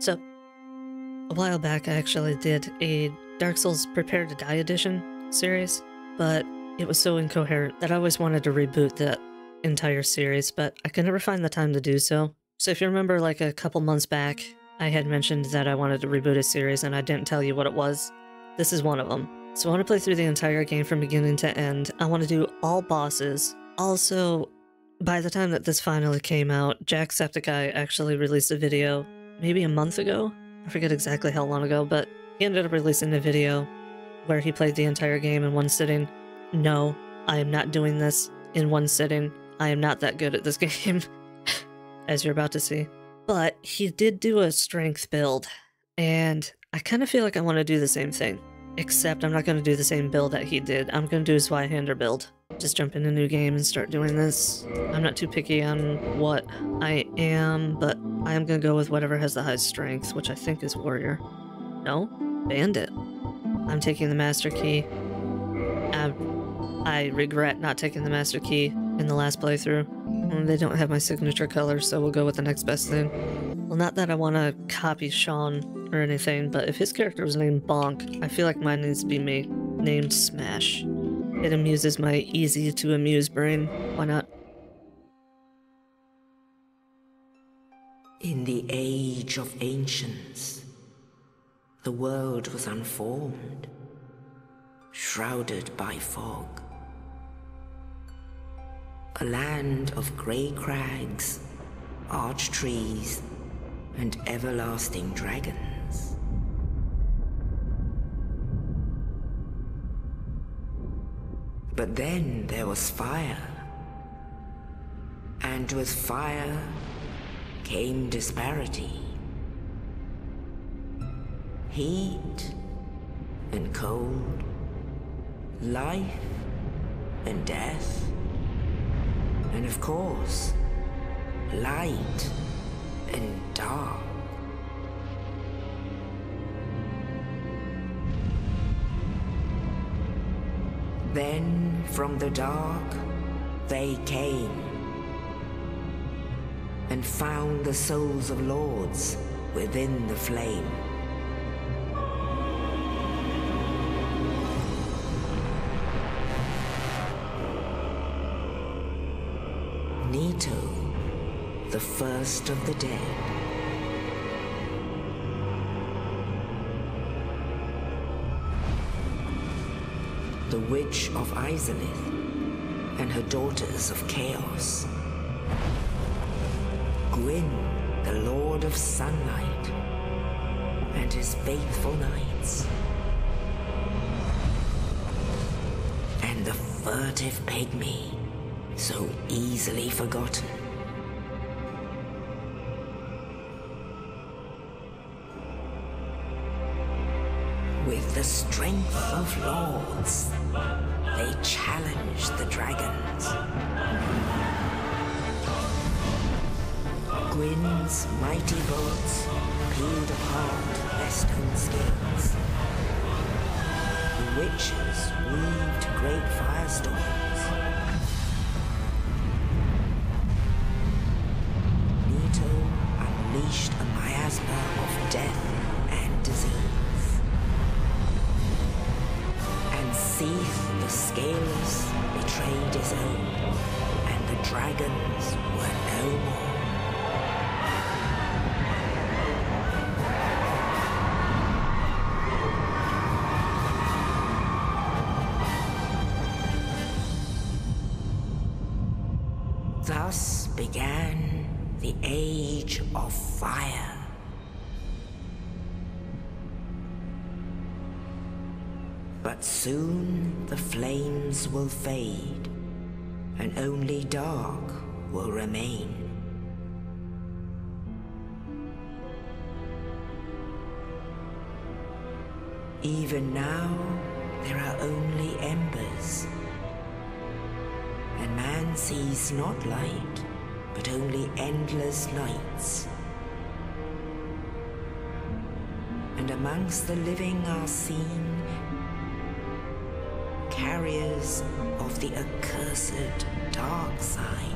So, a while back, I actually did a Dark Souls Prepare to Die edition series, but it was so incoherent that I always wanted to reboot that entire series, but I could never find the time to do so. So, if you remember, like a couple months back, I had mentioned that I wanted to reboot a series and I didn't tell you what it was. This is one of them. So, I want to play through the entire game from beginning to end. I want to do all bosses. Also, by the time that this finally came out, Jacksepticeye actually released a video maybe a month ago. I forget exactly how long ago, but he ended up releasing a video where he played the entire game in one sitting. No, I am not doing this in one sitting. I am not that good at this game, as you're about to see. But he did do a strength build, and I kind of feel like I want to do the same thing. Except I'm not going to do the same build that he did. I'm going to do his Zweihander build just jump in a new game and start doing this. I'm not too picky on what I am, but I am gonna go with whatever has the highest strength, which I think is warrior. No? Bandit. I'm taking the master key. I, I regret not taking the master key in the last playthrough. Mm, they don't have my signature color, so we'll go with the next best thing. Well, not that I want to copy Sean or anything, but if his character was named Bonk, I feel like mine needs to be made, named Smash. It amuses my easy to amuse brain. Why not? In the age of ancients, the world was unformed, shrouded by fog. A land of grey crags, arch trees, and everlasting dragons. But then there was fire. And with fire came disparity. Heat and cold, life and death, and of course, light and dark. Then from the dark they came and found the souls of lords within the flame. Nito, the first of the dead. The Witch of Izalith and her daughters of Chaos. Gwyn, the Lord of Sunlight, and his faithful knights. And the furtive pygmy, so easily forgotten. Strength of lords, they challenged the dragons. Gwyn's mighty bolts peeled apart their stone skins. The witches weaved great firestorms. Began the Age of Fire. But soon the flames will fade, and only dark will remain. Even now, there are only embers, and man sees not light, but only endless nights. And amongst the living are seen carriers of the accursed dark sign.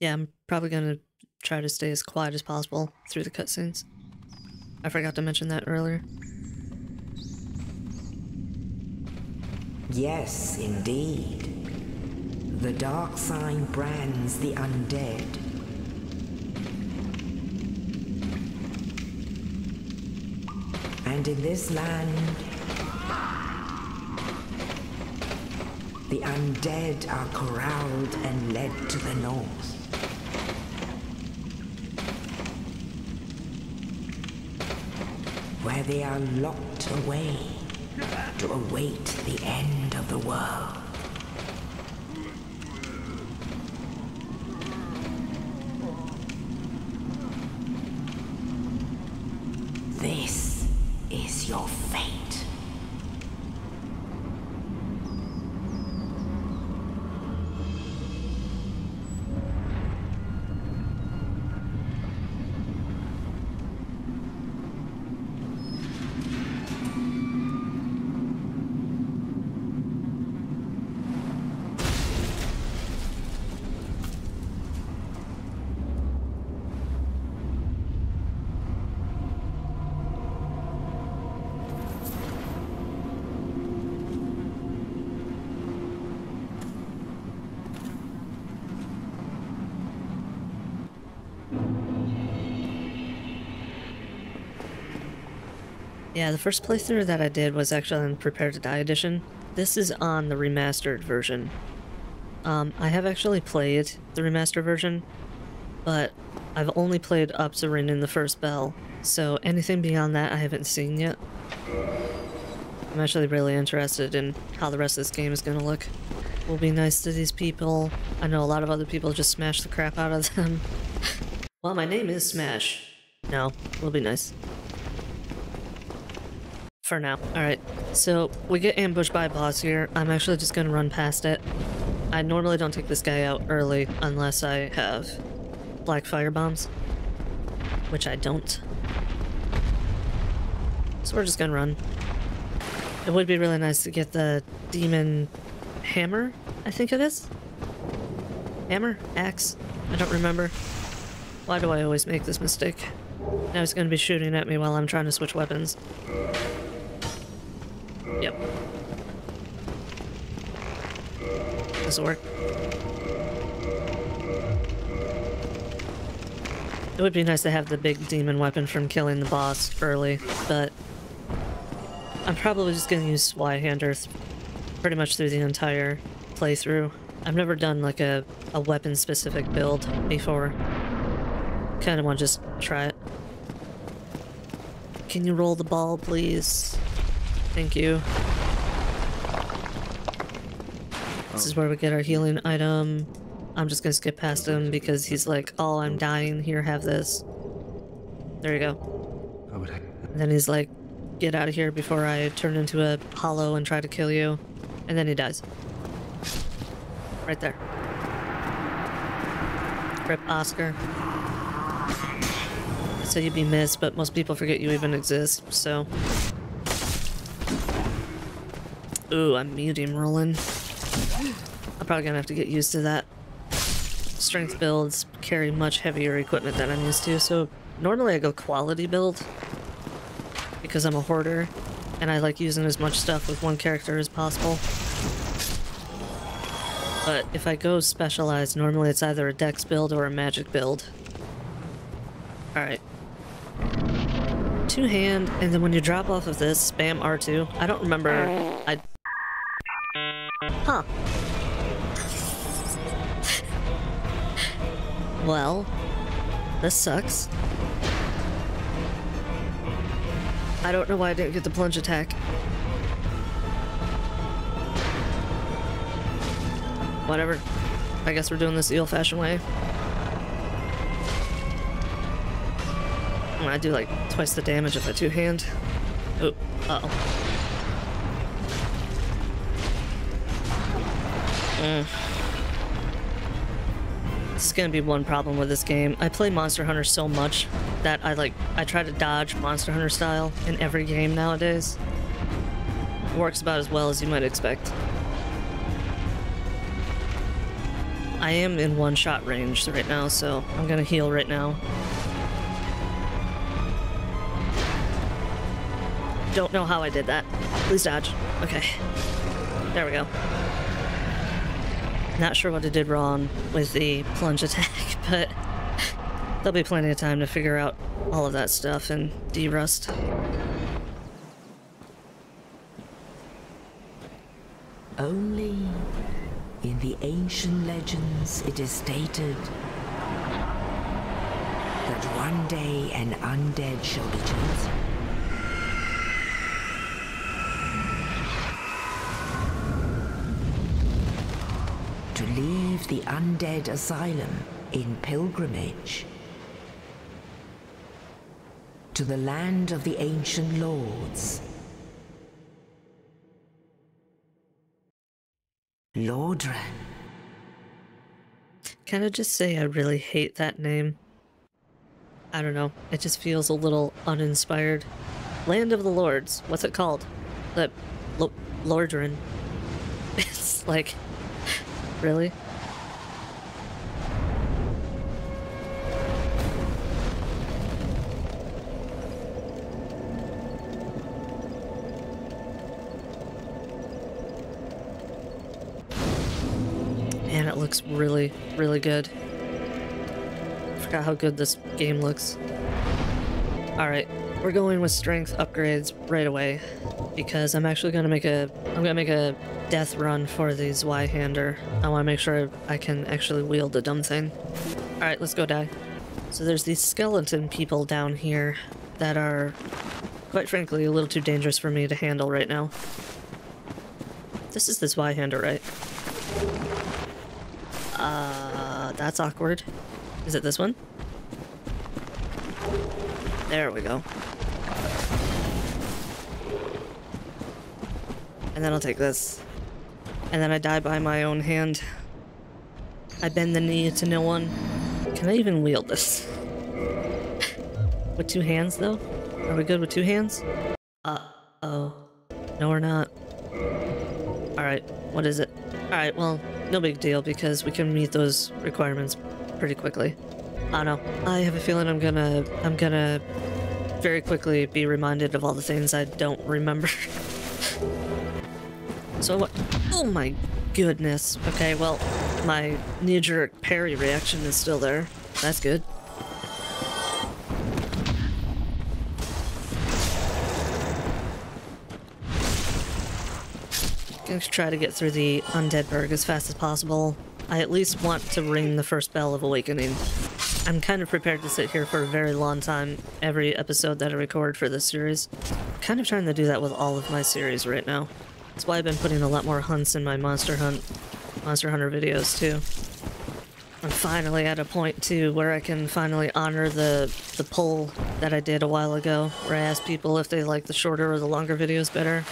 Yeah, I'm probably gonna try to stay as quiet as possible through the cutscenes. I forgot to mention that earlier. Yes, indeed. The dark sign brands the undead. And in this land, the undead are corralled and led to the north. Where they are locked away to await the end of the world. Yeah, the first playthrough that I did was actually on Prepare to Die edition. This is on the remastered version. Um, I have actually played the remastered version, but I've only played up to Rin in the First Bell, so anything beyond that I haven't seen yet. I'm actually really interested in how the rest of this game is gonna look. We'll be nice to these people. I know a lot of other people just smash the crap out of them. well, my name is Smash. No, we'll be nice for now. Alright, so we get ambushed by a boss here. I'm actually just gonna run past it. I normally don't take this guy out early unless I have black fire bombs, which I don't. So we're just gonna run. It would be really nice to get the demon hammer, I think it is? Hammer? Axe? I don't remember. Why do I always make this mistake? Now he's gonna be shooting at me while I'm trying to switch weapons. Yep. It work? It would be nice to have the big demon weapon from killing the boss early, but I'm probably just gonna use Zweihander pretty much through the entire playthrough. I've never done like a, a weapon specific build before. Kinda wanna just try it. Can you roll the ball, please? Thank you. This is where we get our healing item. I'm just gonna skip past him because he's like, oh, I'm dying. Here, have this. There you go. And then he's like, get out of here before I turn into a hollow and try to kill you. And then he dies. Right there. Rip Oscar. So you'd be missed, but most people forget you even exist, so... Ooh, I'm medium rolling. I'm probably gonna have to get used to that. Strength builds carry much heavier equipment than I'm used to, so normally I go quality build because I'm a hoarder and I like using as much stuff with one character as possible. But if I go specialized, normally it's either a dex build or a magic build. Alright. Two hand, and then when you drop off of this, spam R2. I don't remember. I Huh. well, this sucks. I don't know why I didn't get the plunge attack. Whatever. I guess we're doing this the old-fashioned way. I do like twice the damage if I two-hand. Oh, uh-oh. Mm. This is gonna be one problem with this game. I play Monster Hunter so much that I like I try to dodge Monster Hunter style in every game nowadays. It works about as well as you might expect. I am in one shot range right now, so I'm gonna heal right now. Don't know how I did that. Please dodge. Okay. There we go. Not sure what I did wrong with the plunge attack, but there'll be plenty of time to figure out all of that stuff and de-rust. Only in the ancient legends it is stated that one day an undead shall be chosen. To leave the undead asylum in pilgrimage to the land of the ancient lords. Lordran. Can I just say I really hate that name? I don't know. It just feels a little uninspired. Land of the Lords. What's it called? The L Lordran. It's like, really? Looks really, really good. Forgot how good this game looks. Alright, we're going with strength upgrades right away. Because I'm actually gonna make a I'm gonna make a death run for the Zweihander. I wanna make sure I can actually wield the dumb thing. Alright, let's go die. So there's these skeleton people down here that are quite frankly a little too dangerous for me to handle right now. This is this Zweihander, right? Uh, that's awkward. Is it this one? There we go. And then I'll take this. And then I die by my own hand. I bend the knee to no one. Can I even wield this? with two hands, though? Are we good with two hands? Uh-oh. No, we're not. Alright, what is it? Alright, well, no big deal because we can meet those requirements pretty quickly. I don't know. I have a feeling I'm gonna I'm gonna very quickly be reminded of all the things I don't remember. so what? Oh my goodness. Okay, well, my knee-jerk parry reaction is still there. That's good. Gonna try to get through the Undead Burg as fast as possible. I at least want to ring the first bell of awakening. I'm kind of prepared to sit here for a very long time every episode that I record for this series. I'm kind of trying to do that with all of my series right now. That's why I've been putting a lot more hunts in my Monster Hunt, Monster Hunter videos too. I'm finally at a point too where I can finally honor the the poll that I did a while ago, where I asked people if they like the shorter or the longer videos better.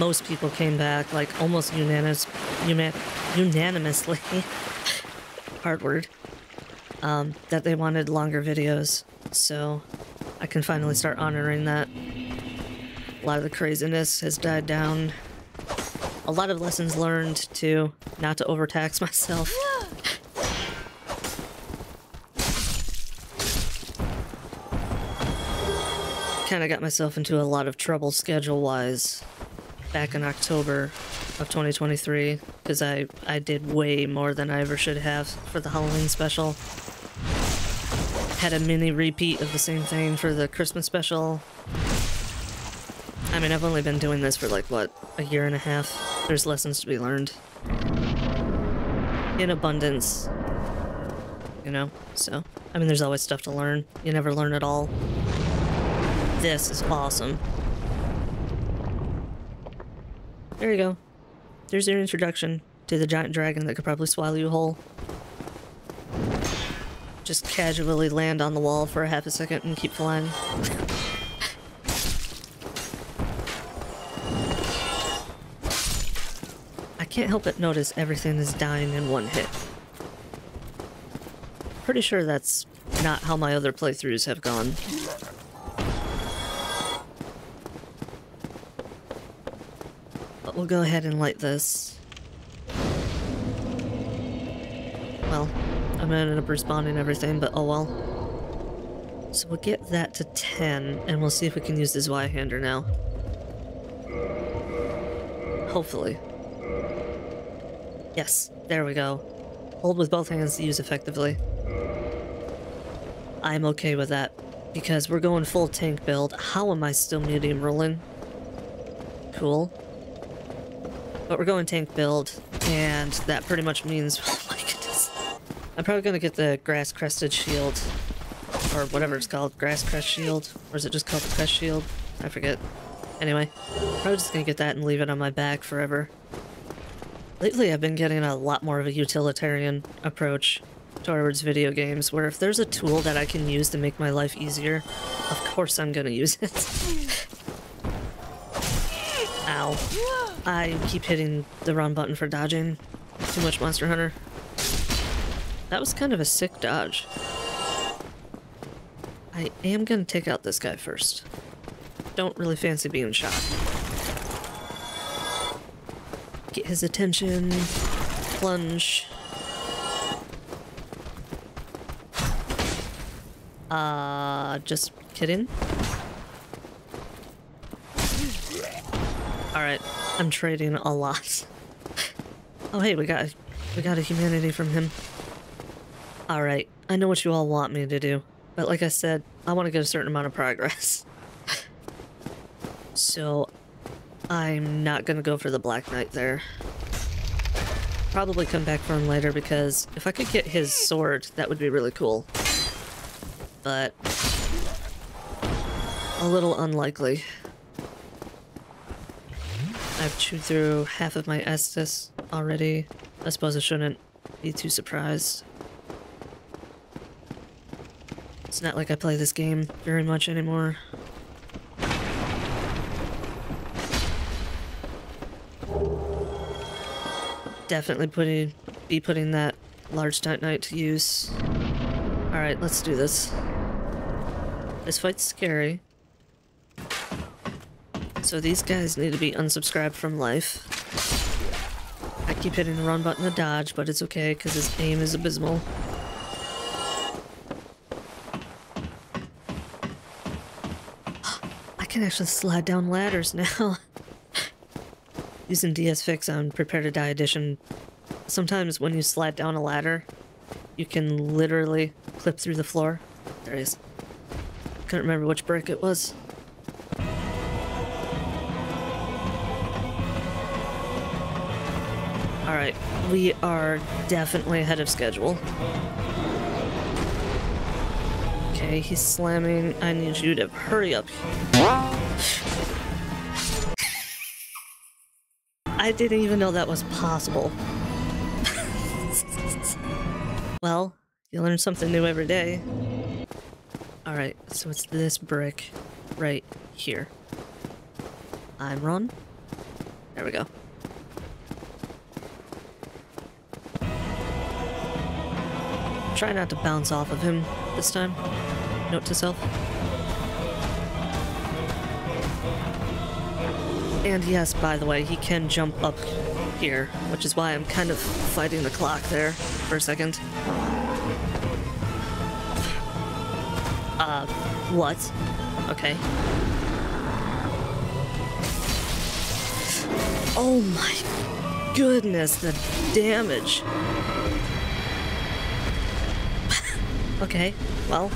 Most people came back like almost unanimous, unanimously, hard word, um, that they wanted longer videos. So I can finally start honoring that. A lot of the craziness has died down. A lot of lessons learned too, not to overtax myself. Kind of got myself into a lot of trouble schedule-wise back in October of 2023 because I, I did way more than I ever should have for the Halloween special. Had a mini repeat of the same thing for the Christmas special. I mean, I've only been doing this for like, what, a year and a half? There's lessons to be learned. In abundance. You know? So, I mean, there's always stuff to learn. You never learn it all. This is awesome. There you go. There's your introduction to the giant dragon that could probably swallow you whole. Just casually land on the wall for a half a second and keep flying. I can't help but notice everything is dying in one hit. Pretty sure that's not how my other playthroughs have gone. We'll go ahead and light this. well, I'm gonna end up respawning everything, but oh well. So we'll get that to 10, and we'll see if we can use this Zweihander now. Hopefully. Yes, there we go. Hold with both hands to use effectively. I'm okay with that, because we're going full tank build. How am I still medium rolling? Cool. But we're going tank build, and that pretty much means... Oh. I'm probably going to get the grass crested shield, or whatever it's called, grass crest shield, or is it just called the crest shield? I forget. Anyway, probably just going to get that and leave it on my back forever. Lately I've been getting a lot more of a utilitarian approach towards video games, where if there's a tool that I can use to make my life easier, of course I'm gonna use it. Ow. I keep hitting the wrong button for dodging. Too much Monster Hunter. That was kind of a sick dodge. I am gonna take out this guy first. Don't really fancy being shot. Get his attention. Plunge. Uh, just kidding. Alright, I'm trading a lot. Oh hey, we got we got a humanity from him. Alright, I know what you all want me to do, but like I said, I want to get a certain amount of progress. so, I'm not gonna go for the Black Knight there. Probably come back for him later because if I could get his sword, that would be really cool but a little unlikely. I've chewed through half of my Estus already. I suppose I shouldn't be too surprised. It's not like I play this game very much anymore. Definitely putting be putting that large Titanite to use. Alright, let's do this. This fight's scary. So these guys need to be unsubscribed from life. I keep hitting the run button to dodge, but it's okay because his aim is abysmal. I can actually slide down ladders now. Using DS Fix on Prepare to Die Edition, sometimes when you slide down a ladder, you can literally clip through the floor. There he is. Couldn't remember which brick it was. We are definitely ahead of schedule. Okay, he's slamming. I need you to hurry up. I didn't even know that was possible. well, you learn something new every day. Alright, so it's this brick right here. I'm run. There we go. Try not to bounce off of him this time. Note to self. And yes, by the way, he can jump up here, which is why I'm kind of fighting the clock there for a second. Uh, what? Okay. Oh my goodness, the damage. Okay, well.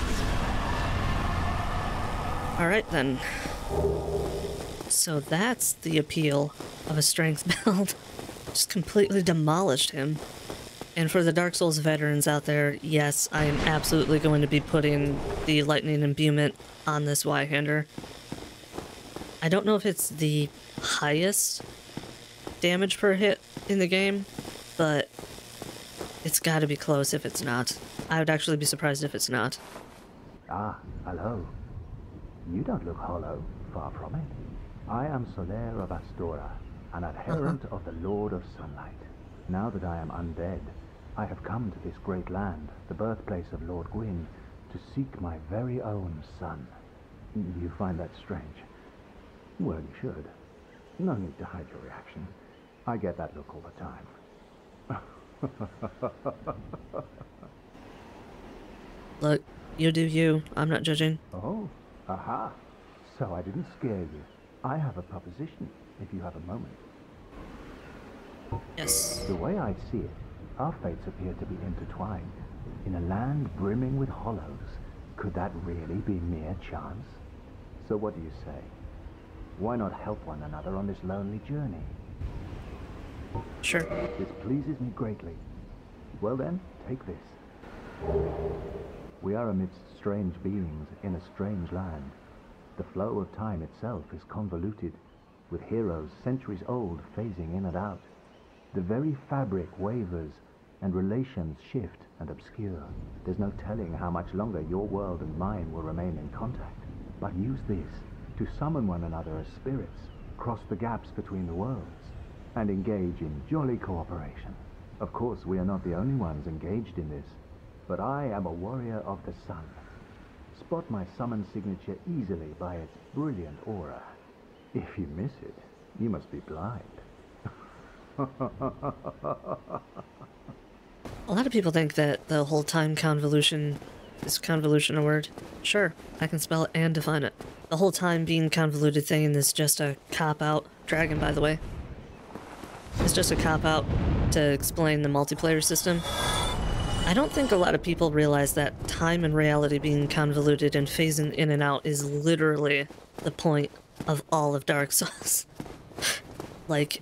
Alright then. So that's the appeal of a strength build. Just completely demolished him. And for the Dark Souls veterans out there, yes, I am absolutely going to be putting the Lightning Imbuement on this Zweihander. I don't know if it's the highest damage per hit in the game, but it's got to be close if it's not. I would actually be surprised if it's not. Ah, hello. You don't look hollow, far from it. I am Solaire of Astora, an adherent uh -huh. of the Lord of Sunlight. Now that I am undead, I have come to this great land, the birthplace of Lord Gwyn, to seek my very own sun. You find that strange? Well, you should. No need to hide your reaction. I get that look all the time. Look, you do you. I'm not judging. Oh, aha. So I didn't scare you. I have a proposition, if you have a moment. Yes. The way I see it, our fates appear to be intertwined. In a land brimming with hollows, could that really be mere chance? So what do you say? Why not help one another on this lonely journey? Sure. This pleases me greatly. Well then, take this. We are amidst strange beings in a strange land. The flow of time itself is convoluted, with heroes centuries old phasing in and out. The very fabric wavers, and relations shift and obscure. There's no telling how much longer your world and mine will remain in contact. But use this to summon one another as spirits, cross the gaps between the worlds, and engage in jolly cooperation. Of course, we are not the only ones engaged in this, but I am a warrior of the sun. Spot my summon signature easily by its brilliant aura. If you miss it, you must be blind. A lot of people think that the whole time convolution is convolution a word. Sure, I can spell it and define it. The whole time being convoluted thing is just a cop out. Dragon, by the way. It's just a cop out to explain the multiplayer system. I don't think a lot of people realize that time and reality being convoluted and phasing in and out is literally the point of all of Dark Souls. like,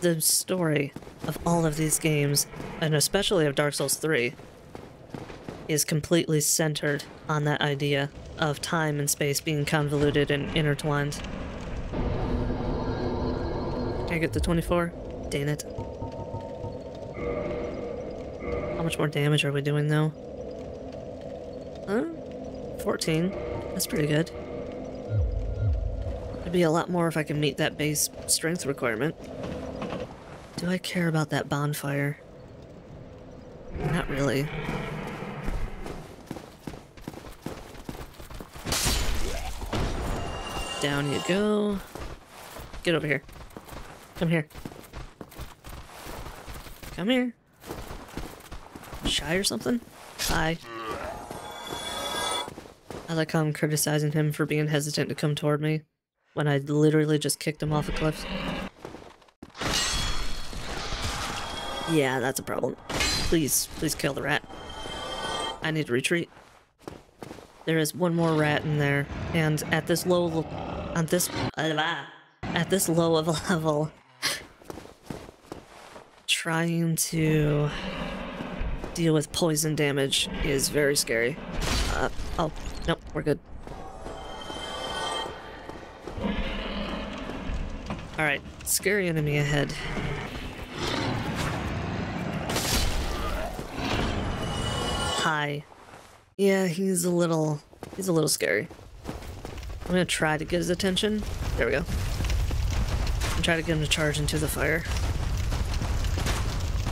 the story of all of these games, and especially of Dark Souls 3, is completely centered on that idea of time and space being convoluted and intertwined. Can I get the 24? Dang it. Much more damage are we doing though? Huh? 14. That's pretty good. It'd be a lot more if I can meet that base strength requirement. Do I care about that bonfire? Not really. Down you go. Get over here. Come here. Come here. Shy or something? Hi. I like how I'm criticizing him for being hesitant to come toward me when I literally just kicked him off a cliff. Yeah, that's a problem. Please, please kill the rat. I need to retreat. There is one more rat in there, and at this low, on this, at this low of a level, trying to deal with poison damage is very scary. Uh, oh, nope, we're good. Alright, scary enemy ahead. Hi. Yeah, he's a little... he's a little scary. I'm gonna try to get his attention. There we go. And try to get him to charge into the fire.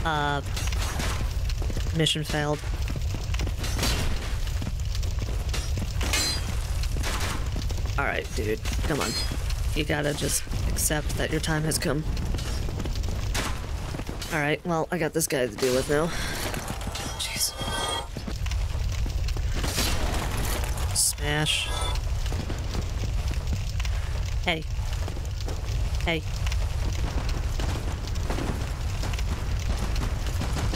Uh... Mission failed. Alright, dude. Come on. You gotta just accept that your time has come. Alright, well, I got this guy to deal with now. Jeez. Smash. Hey. Hey.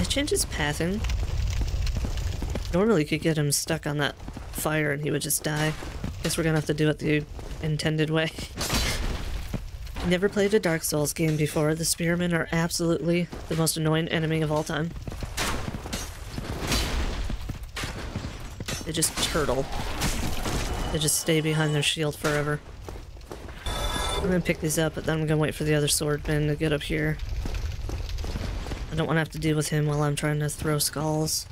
I changed his pathing. Normally could get him stuck on that fire and he would just die. Guess we're gonna have to do it the intended way. Never played a Dark Souls game before. The Spearmen are absolutely the most annoying enemy of all time. They just turtle. They just stay behind their shield forever. I'm gonna pick these up, but then I'm gonna wait for the other swordman to get up here. I don't want to have to deal with him while I'm trying to throw skulls.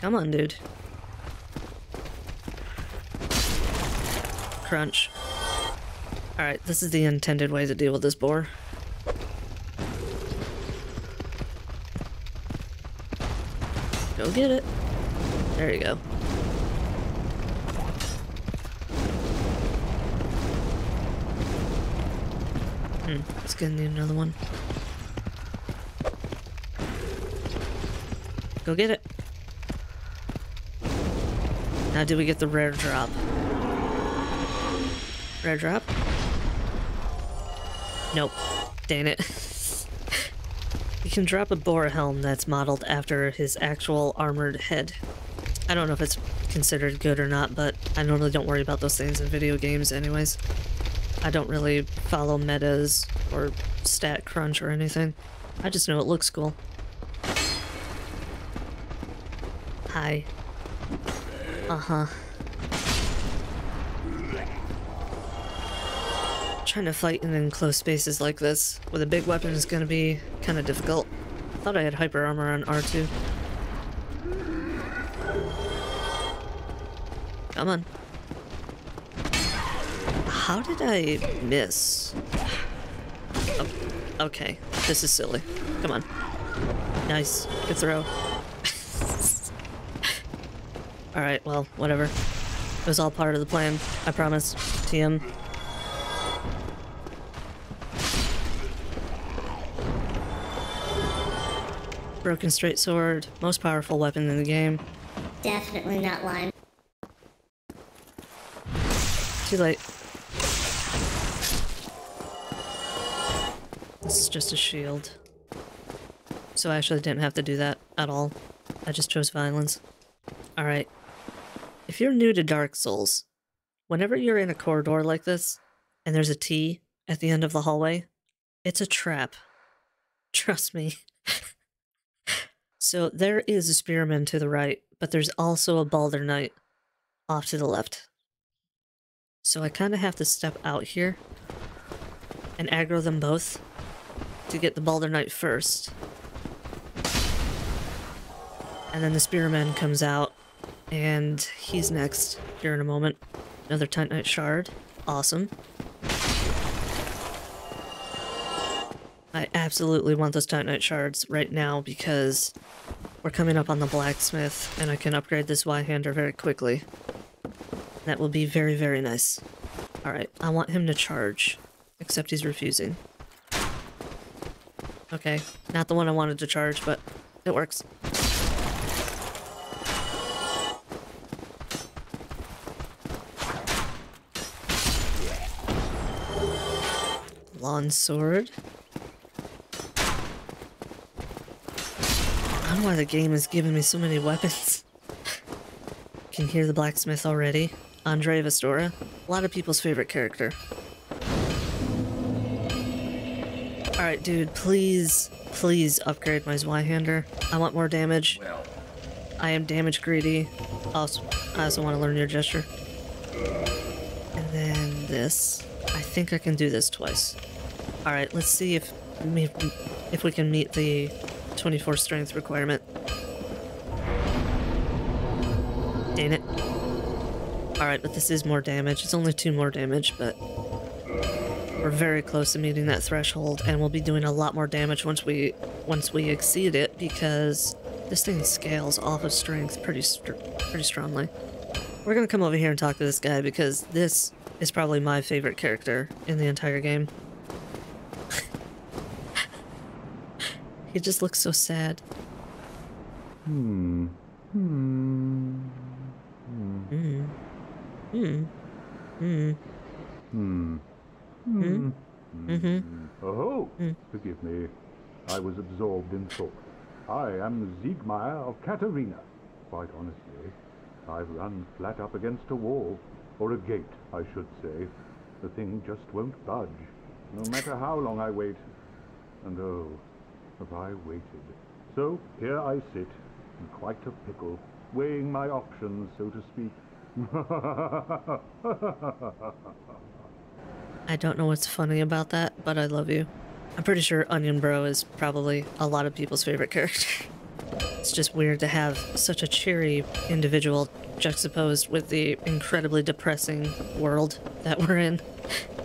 Come on, dude. Crunch. Alright, this is the intended way to deal with this boar. Go get it. There you go. Hmm, it's gonna need another one. Go get it. Now do we get the rare drop? Rare drop? Nope. Dang it. you can drop a boar helm that's modeled after his actual armored head. I don't know if it's considered good or not, but I normally don't worry about those things in video games anyways. I don't really follow metas or stat crunch or anything. I just know it looks cool. Hi. Uh-huh. Trying to fight in enclosed spaces like this with a big weapon is gonna be kind of difficult. Thought I had hyper armor on R2. Come on. How did I miss? Oh, okay, this is silly. Come on. Nice. Good throw. Alright, well, whatever. It was all part of the plan. I promise. TM. Broken straight sword. Most powerful weapon in the game. Definitely not lime. Too late. This is just a shield. So I actually didn't have to do that at all. I just chose violence. Alright. If you're new to Dark Souls, whenever you're in a corridor like this, and there's a T at the end of the hallway, it's a trap. Trust me. so there is a Spearman to the right, but there's also a Balder Knight off to the left. So I kind of have to step out here and aggro them both to get the Balder Knight first. And then the Spearman comes out, and he's next here in a moment. Another Titanite Shard. Awesome. I absolutely want those Titanite Shards right now because we're coming up on the blacksmith and I can upgrade this Zweihander very quickly. That will be very, very nice. Alright, I want him to charge. Except he's refusing. Okay, not the one I wanted to charge, but it works. Longsword. I don't know why the game is giving me so many weapons. Can hear the blacksmith already. Andre of Astora. A lot of people's favorite character. Alright, dude, please, please upgrade my Zweihander. I want more damage. I am damage greedy. Also, I also want to learn your gesture. And then this. I think I can do this twice. Alright, let's see if if we can meet the 24 strength requirement. Dang it. Alright, but this is more damage. It's only two more damage, but we're very close to meeting that threshold, and we'll be doing a lot more damage once we once we exceed it, because this thing scales off of strength pretty str pretty strongly. We're gonna come over here and talk to this guy, because this is probably my favorite character in the entire game. He just looks so sad. Hmm. Hmm. Hmm. Hmm. Hmm. Hmm. Hmm. Mm-hmm. Oh, forgive me. I was absorbed in thought. I am Siegmeyer of Catarina. Quite honestly, I've run flat up against a wall, or a gate, I should say. The thing just won't budge, no matter how long I wait. And oh, have I waited. So here I sit, in quite a pickle, weighing my options, so to speak. I don't know what's funny about that, but I love you. I'm pretty sure Onion Bro is probably a lot of people's favorite character. It's just weird to have such a cheery individual juxtaposed with the incredibly depressing world that we're in.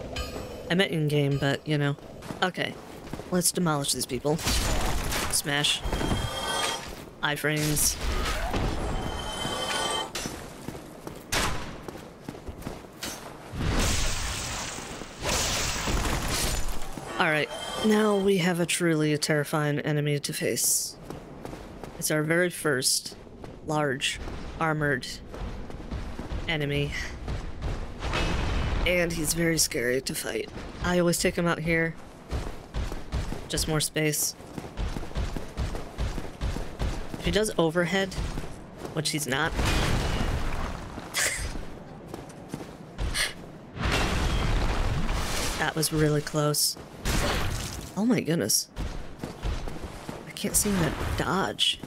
I meant in-game, but, you know. Okay, let's demolish these people. Smash. Iframes. Alright, now we have a truly terrifying enemy to face. It's our very first large armored enemy. And he's very scary to fight. I always take him out here. Just more space. If he does overhead, which he's not, that was really close. Oh my goodness. I can't seem to dodge.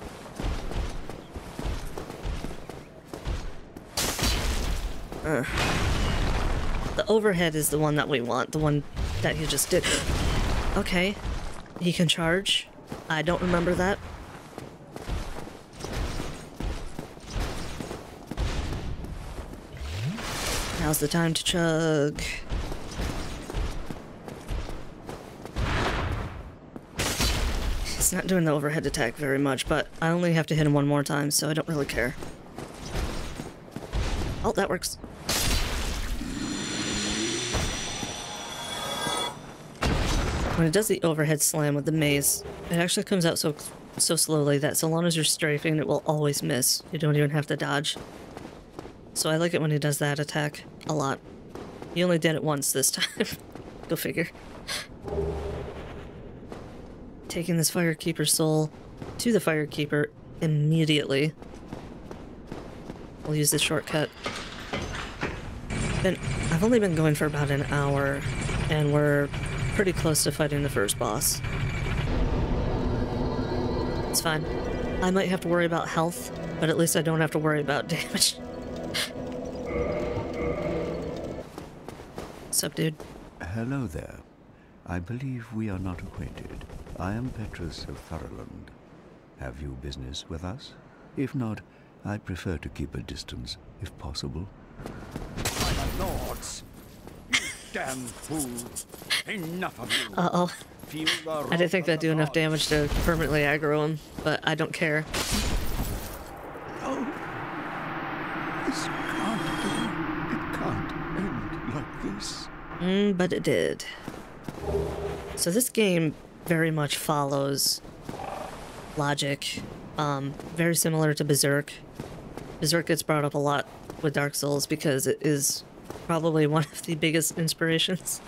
The overhead is the one that we want, the one that he just did. Okay, he can charge. I don't remember that. Now's the time to chug. He's not doing the overhead attack very much, but I only have to hit him one more time, so I don't really care. Oh, that works. When it does the overhead slam with the mace, it actually comes out so so slowly that so long as you're strafing, it will always miss. You don't even have to dodge. So I like it when he does that attack a lot. He only did it once this time. Go figure. Taking this Firekeeper soul to the Firekeeper immediately. We'll use this shortcut. Been, I've only been going for about an hour, and we're pretty close to fighting the first boss. It's fine. I might have to worry about health, but at least I don't have to worry about damage. Sup, dude? Hello there. I believe we are not acquainted. I am Petrus of Thorolund. Have you business with us? If not, I prefer to keep a distance, if possible. My lords! Damn fool! Enough of you! Uh-oh. I didn't think that'd do enough damage to permanently aggro him, but I don't care. No! This can't do. It can't end like this. Mm, but it did. So this game very much follows logic, um, very similar to Berserk. Berserk gets brought up a lot with Dark Souls because it is probably one of the biggest inspirations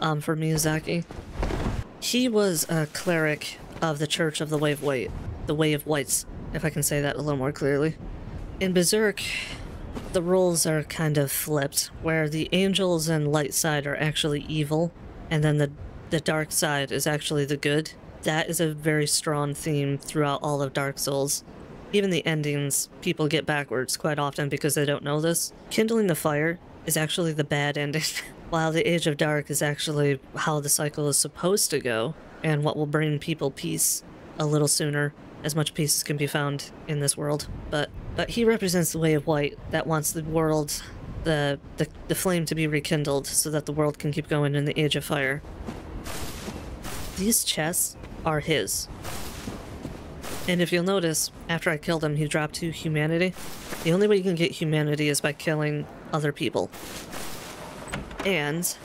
um, for Miyazaki. He was a cleric of the Church of the Way of White, the Way of Whites, if I can say that a little more clearly. In Berserk, the roles are kind of flipped, where the angels and light side are actually evil, and then the the dark side is actually the good. That is a very strong theme throughout all of Dark Souls. Even the endings, people get backwards quite often because they don't know this. Kindling the fire is actually the bad ending, while the Age of Dark is actually how the cycle is supposed to go, and what will bring people peace a little sooner, as much peace as can be found in this world. But but he represents the way of white that wants the world the, the the flame to be rekindled so that the world can keep going in the age of fire. These chests are his. And if you'll notice, after I killed him, he dropped to humanity. The only way you can get humanity is by killing other people. And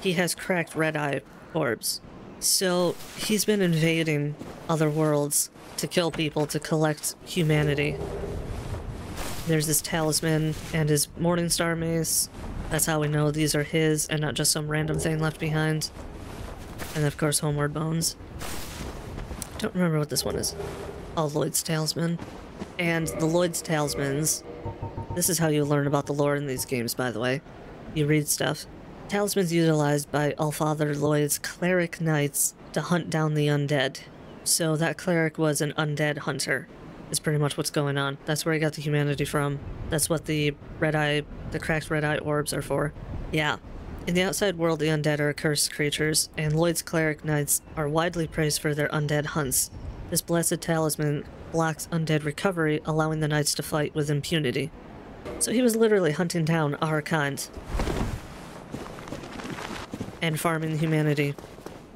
he has cracked red eye orbs. So he's been invading other worlds to kill people to collect humanity. There's this talisman and his Morningstar mace. That's how we know these are his and not just some random thing left behind. And of course, Homeward Bones. Don't remember what this one is. Oh, Lloyd's Talisman. And the Lloyd's Talismans. This is how you learn about the lore in these games, by the way. You read stuff. Talismans utilized by Allfather Lloyd's cleric knights to hunt down the undead. So that cleric was an undead hunter. Is pretty much what's going on. That's where he got the humanity from. That's what the red eye, the cracked red eye orbs are for. Yeah. In the outside world, the undead are cursed creatures, and Lloyd's cleric knights are widely praised for their undead hunts. This blessed talisman blocks undead recovery, allowing the knights to fight with impunity. So he was literally hunting down our kind. And farming humanity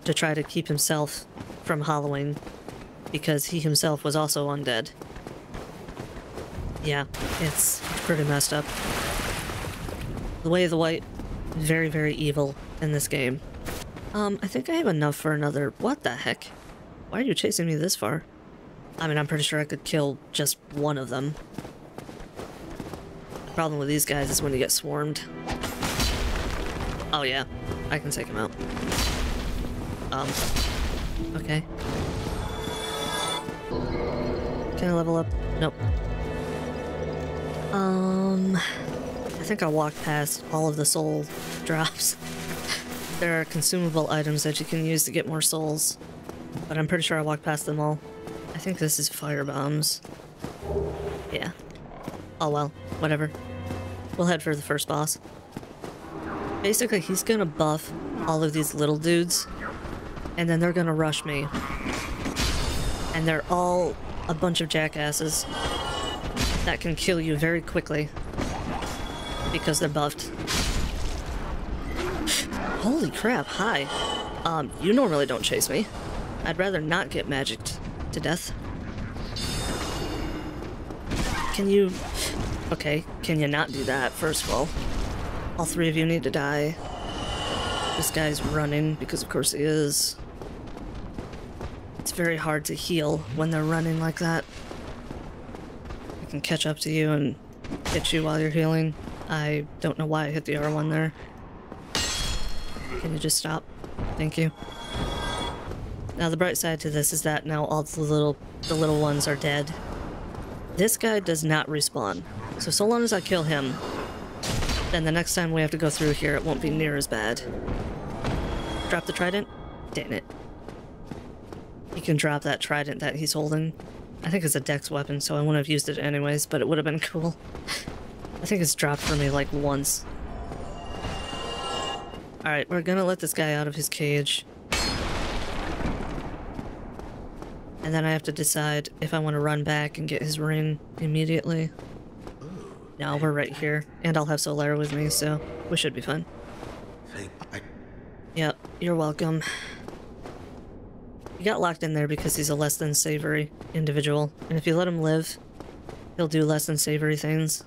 to try to keep himself from hollowing because he himself was also undead. Yeah, it's, it's pretty messed up. The Way of the White, very, very evil in this game. Um, I think I have enough for another... What the heck? Why are you chasing me this far? I mean, I'm pretty sure I could kill just one of them. The problem with these guys is when you get swarmed. Oh yeah, I can take him out. Um, okay. Can I level up? Nope. Um, think I walked past all of the soul drops. there are consumable items that you can use to get more souls, but I'm pretty sure I walked past them all. I think this is fire bombs. Yeah. Oh well, whatever. We'll head for the first boss. Basically, he's gonna buff all of these little dudes, and then they're gonna rush me. And they're all a bunch of jackasses that can kill you very quickly because they're buffed. Holy crap, hi. Um, you normally don't chase me. I'd rather not get magicked to death. Can you... Okay, can you not do that, first of all? All three of you need to die. This guy's running, because of course he is. It's very hard to heal when they're running like that. I can catch up to you and hit you while you're healing. I don't know why I hit the R1 there. Can you just stop? Thank you. Now the bright side to this is that now all the little the little ones are dead. This guy does not respawn. So so long as I kill him, then the next time we have to go through here it won't be near as bad. Drop the trident? Damn it. He can drop that trident that he's holding. I think it's a dex weapon, so I wouldn't have used it anyways, but it would have been cool. I think it's dropped for me like once. Alright, we're gonna let this guy out of his cage. And then I have to decide if I want to run back and get his ring immediately. No, we're right here. And I'll have Solaire with me, so we should be fine. Yep, you're welcome. He got locked in there because he's a less than savory individual, and if you let him live, he'll do less than savory things.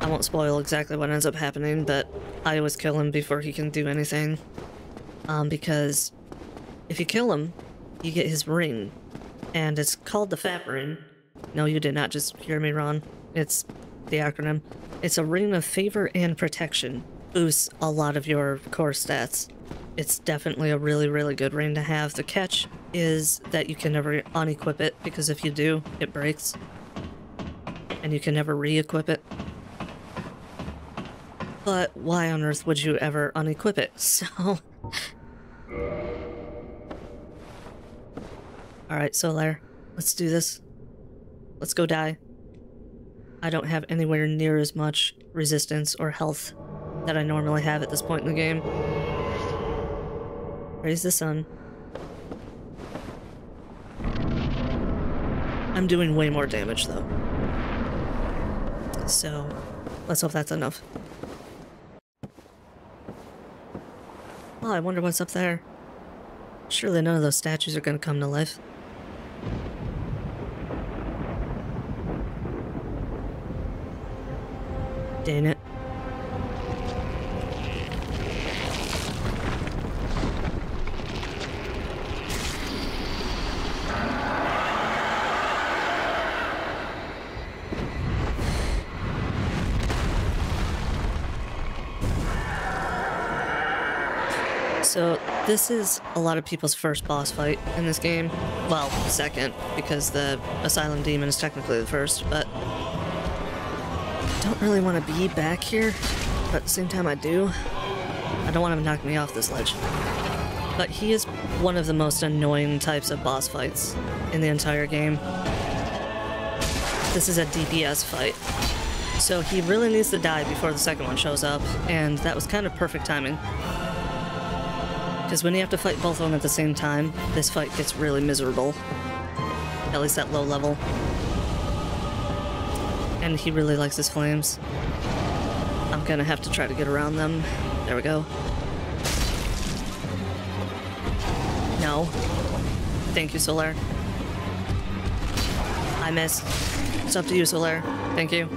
I won't spoil exactly what ends up happening, but I always kill him before he can do anything. Um, because if you kill him, you get his ring, and it's called the Fat Ring. No, you did not just hear me wrong. It's the acronym. It's a ring of favor and protection. Boosts a lot of your core stats. It's definitely a really, really good ring to have. The catch is that you can never unequip it, because if you do, it breaks. And you can never re-equip it. But why on earth would you ever unequip it? So... Alright, Solaire. Let's do this. Let's go die. I don't have anywhere near as much resistance or health that I normally have at this point in the game. Raise the sun. I'm doing way more damage though. So, let's hope that's enough. Oh, I wonder what's up there. Surely none of those statues are gonna come to life. Dang it. This is a lot of people's first boss fight in this game. Well, second, because the Asylum Demon is technically the first, but don't really want to be back here, but at the same time I do. I don't want him to knock me off this ledge. But he is one of the most annoying types of boss fights in the entire game. This is a DPS fight. So he really needs to die before the second one shows up, and that was kind of perfect timing. Because when you have to fight both of them at the same time, this fight gets really miserable. At least at low level. And he really likes his flames. I'm gonna have to try to get around them. There we go. No. Thank you, Solaire. I missed. It's up to you, Solaire. Thank you.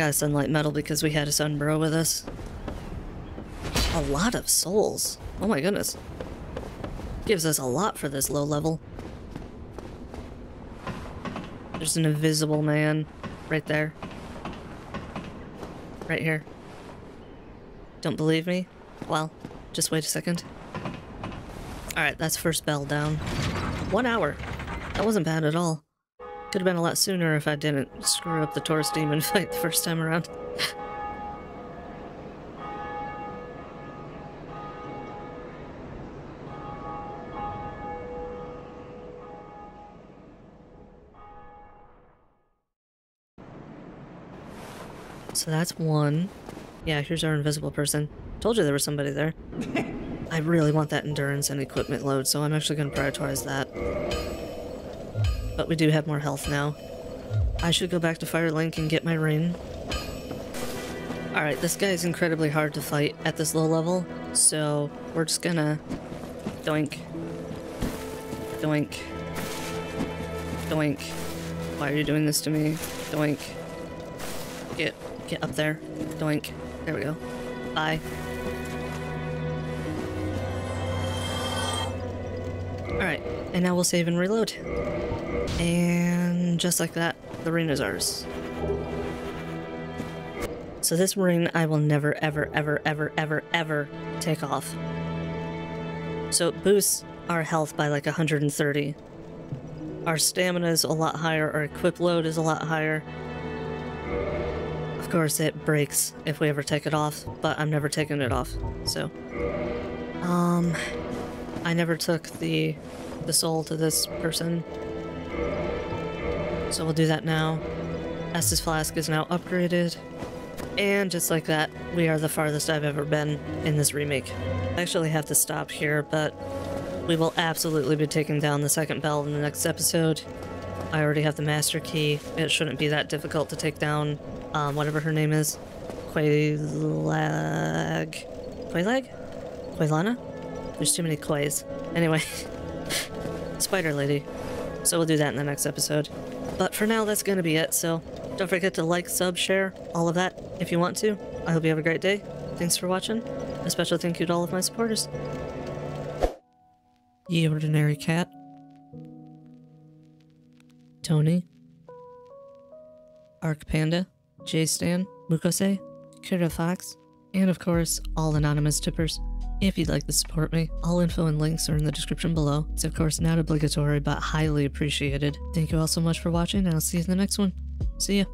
Got sunlight medal because we had a sunbro with us. A lot of souls. Oh my goodness. Gives us a lot for this low level. There's an invisible man right there. Right here. Don't believe me? Well, just wait a second. Alright, that's first bell down. One hour. That wasn't bad at all. Could have been a lot sooner if I didn't screw up the Taurus Demon fight the first time around. so that's one. Yeah, here's our invisible person. Told you there was somebody there. I really want that endurance and equipment load, so I'm actually going to prioritize that. But we do have more health now. I should go back to Firelink and get my ring. Alright, this guy is incredibly hard to fight at this low level, so we're just gonna... Doink. Doink. Doink. Why are you doing this to me? Doink. Get, get up there. Doink. There we go. Bye. And now we'll save and reload. And just like that, the ring is ours. So this ring I will never, ever, ever, ever, ever, ever take off. So it boosts our health by like 130. Our stamina is a lot higher, our equip load is a lot higher. Of course it breaks if we ever take it off, but I'm never taking it off, so. Um, I never took the, the soul to this person. So we'll do that now. Estus Flask is now upgraded. And just like that, we are the farthest I've ever been in this remake. I actually have to stop here, but we will absolutely be taking down the second bell in the next episode. I already have the master key. It shouldn't be that difficult to take down um, whatever her name is. Quaylag... Quaylag? Quaylana? There's too many Quays. Anyway. Spider Lady. So we'll do that in the next episode. But for now, that's gonna be it, so don't forget to like, sub, share, all of that if you want to. I hope you have a great day. Thanks for watching. A special thank you to all of my supporters. Ye Ordinary Cat. Tony. Arc Panda. J Stan. Mukose. Kira Fox. And of course, all anonymous tippers. If you'd like to support me, all info and links are in the description below. It's of course not obligatory, but highly appreciated. Thank you all so much for watching, and I'll see you in the next one. See ya.